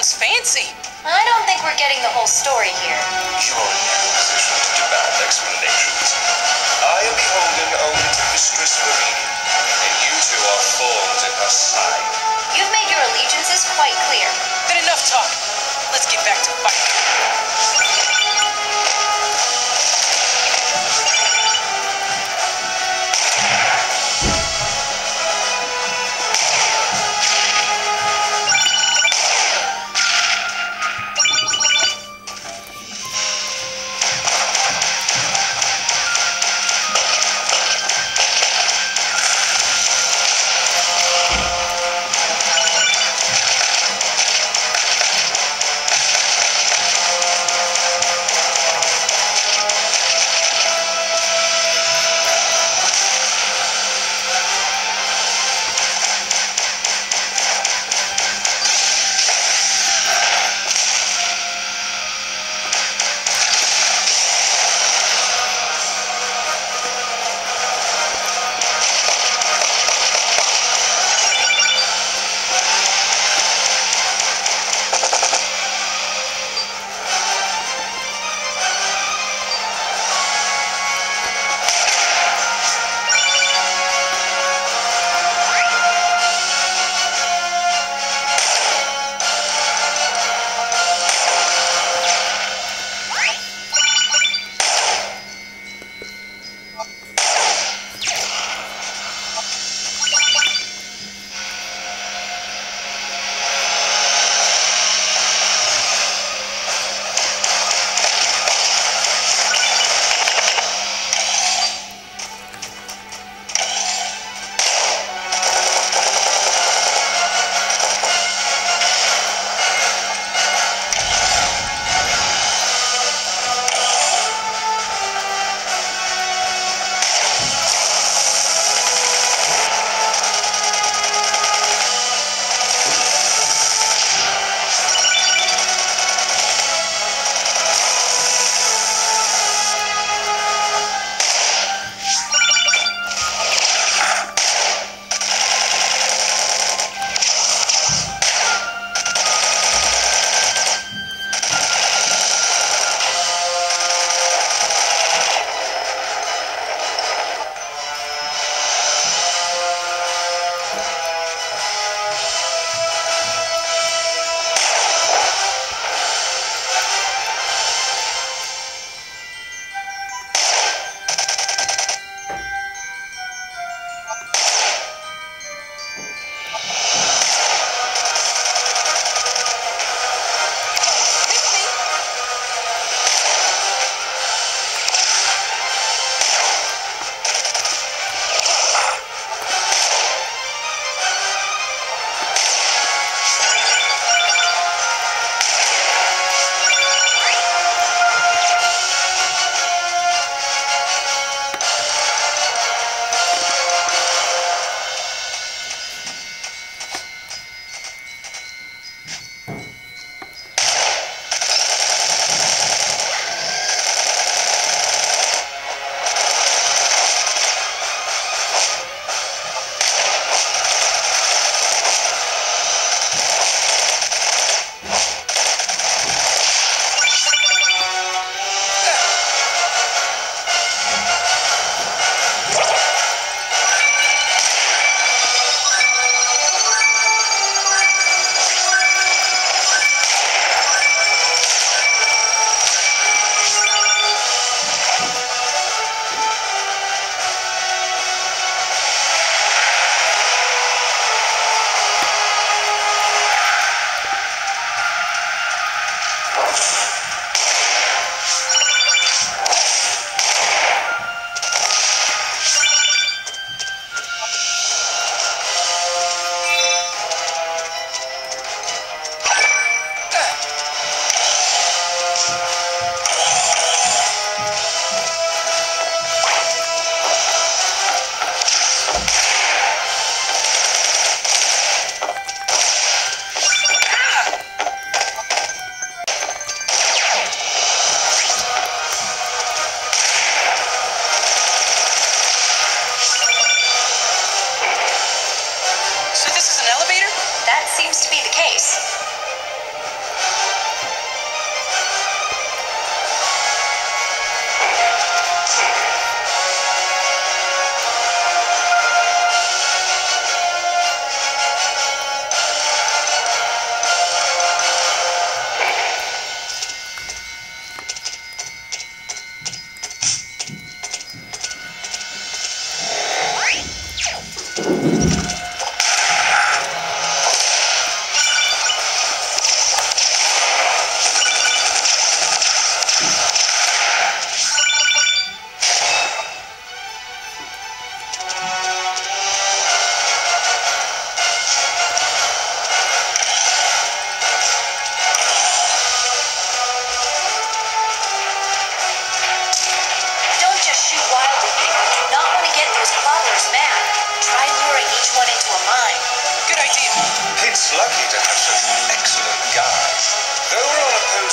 sounds fancy. I don't think we're getting the whole story here. You're in no position to demand explanations. I am beholden only to Mistress Viridi, and you two are thorns in her side. You've made your allegiances quite clear. Then enough talk. Let's get back to fighting.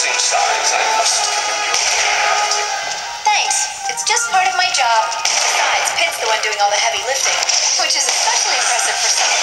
seems signs I must Thanks. It's just part of my job. Besides, Pit's the one doing all the heavy lifting, which is especially impressive for someone.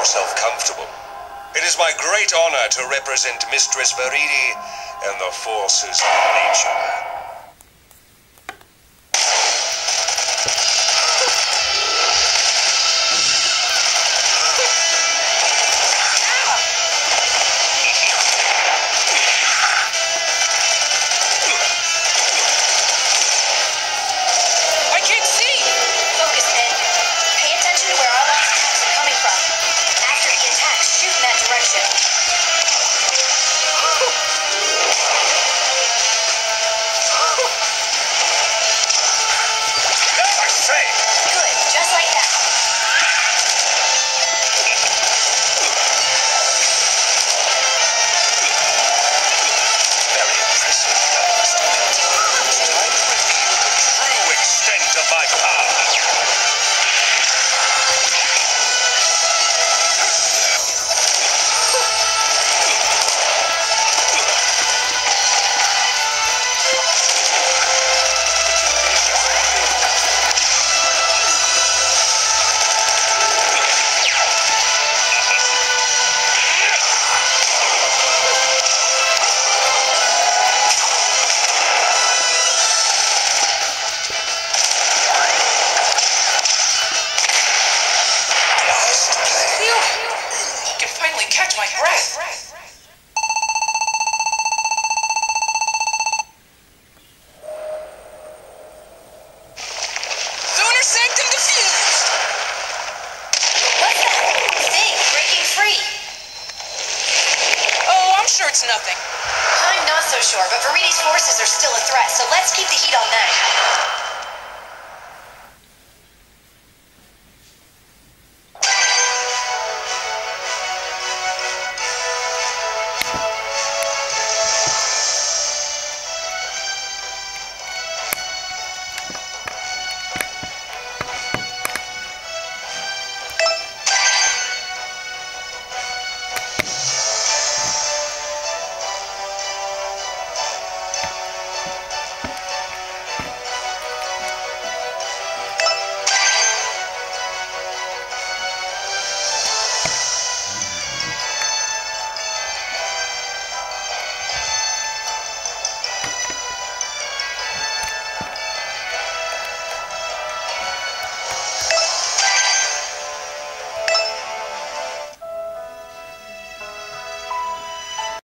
yourself comfortable. It is my great honor to represent Mistress Viridi and the forces of nature.